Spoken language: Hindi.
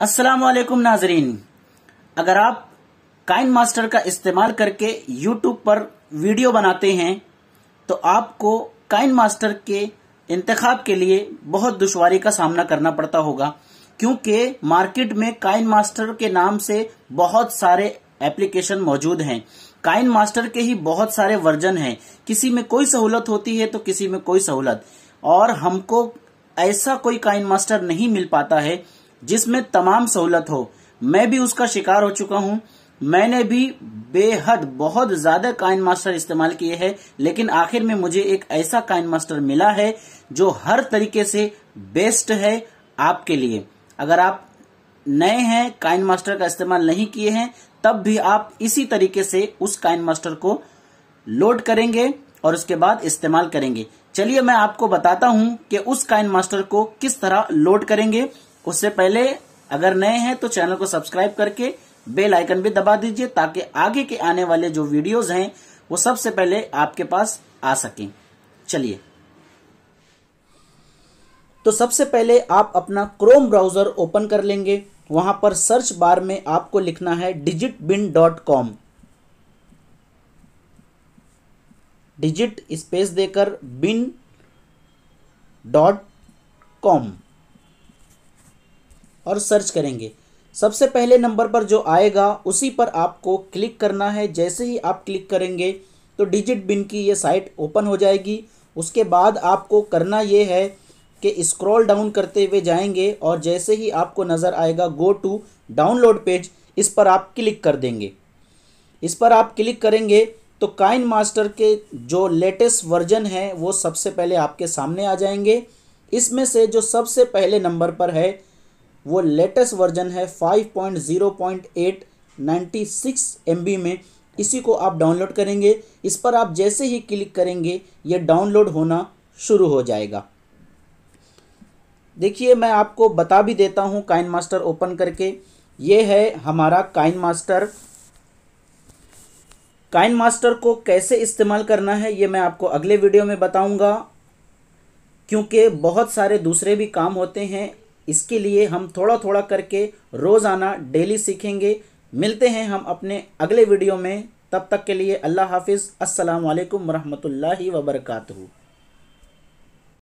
अस्सलाम वालेकुम नाजरीन। अगर आप काइन मास्टर का इस्तेमाल करके यूट्यूब पर वीडियो बनाते हैं तो आपको काइन मास्टर के इंतखाब के लिए बहुत दुश्वारी का सामना करना पड़ता होगा, क्योंकि मार्केट में काइन मास्टर के नाम से बहुत सारे एप्लीकेशन मौजूद हैं। काइन मास्टर के ही बहुत सारे वर्जन हैं। किसी में कोई सहूलत होती है तो किसी में कोई सहूलत। और हमको ऐसा कोई काइन मास्टर नहीं मिल पाता है जिसमें तमाम सहूलत हो। मैं भी उसका शिकार हो चुका हूँ। मैंने भी बेहद, बहुत ज़्यादा काइन मास्टर इस्तेमाल किए हैं, लेकिन आखिर में मुझे एक ऐसा काइन मास्टर मिला है जो हर तरीके से बेस्ट है आपके लिए। अगर आप नए हैं, काइन मास्टर का इस्तेमाल नहीं किए हैं, तब भी आप इसी तरीके से उस काइन मास्टर को लोड करेंगे और उसके बाद इस्तेमाल करेंगे। चलिए मैं आपको बताता हूँ कि उस काइन मास्टर को किस तरह लोड करेंगे। उससे पहले अगर नए हैं तो चैनल को सब्सक्राइब करके बेल आइकन भी दबा दीजिए ताकि आगे के आने वाले जो वीडियोस हैं, वो सबसे पहले आपके पास आ सकें। चलिए। तो सबसे पहले आप अपना क्रोम ब्राउज़र ओपन कर लेंगे। वहाँ पर सर्च बार में आपको लिखना है digit bin dot com digit space देकर बिन डॉट कॉम और सर्च करेंगे। सबसे पहले नंबर पर जो आएगा, उसी पर आपको क्लिक करना है। जैसे ही आप क्लिक करेंगे तो डिजिट बिन की ये साइट ओपन हो जाएगी। उसके बाद आपको करना ये है कि स्क्रॉल डाउन करते हुए जाएँगे और जैसे ही आपको नज़र आएगा गो टू डाउनलोड पेज, इस पर आप क्लिक कर देंगे। इस पर आप क्लिक करेंगे तो काइन मास्टर के जो लेटेस्ट वर्जन है, वो सबसे पहले आपके सामने आ जाएँगे। इसमें से जो सबसे पहले नंबर पर है वो लेटेस्ट वर्जन है 5.0.8 96 एम में। इसी को आप डाउनलोड करेंगे। इस पर आप जैसे ही क्लिक करेंगे, ये डाउनलोड होना शुरू हो जाएगा। देखिए, मैं आपको बता भी देता हूँ काइन मास्टर ओपन करके। ये है हमारा काइन मास्टर। काइन मास्टर को कैसे इस्तेमाल करना है, ये मैं आपको अगले वीडियो में बताऊँगा। क्योंकि बहुत सारे दूसरे भी काम होते हैं। इसके लिए हम थोड़ा थोड़ा करके रोज़ाना डेली सीखेंगे। मिलते हैं हम अपने अगले वीडियो में। तब तक के लिए अल्लाह हाफिज़। अस्सलाम वालेकुम वबरकू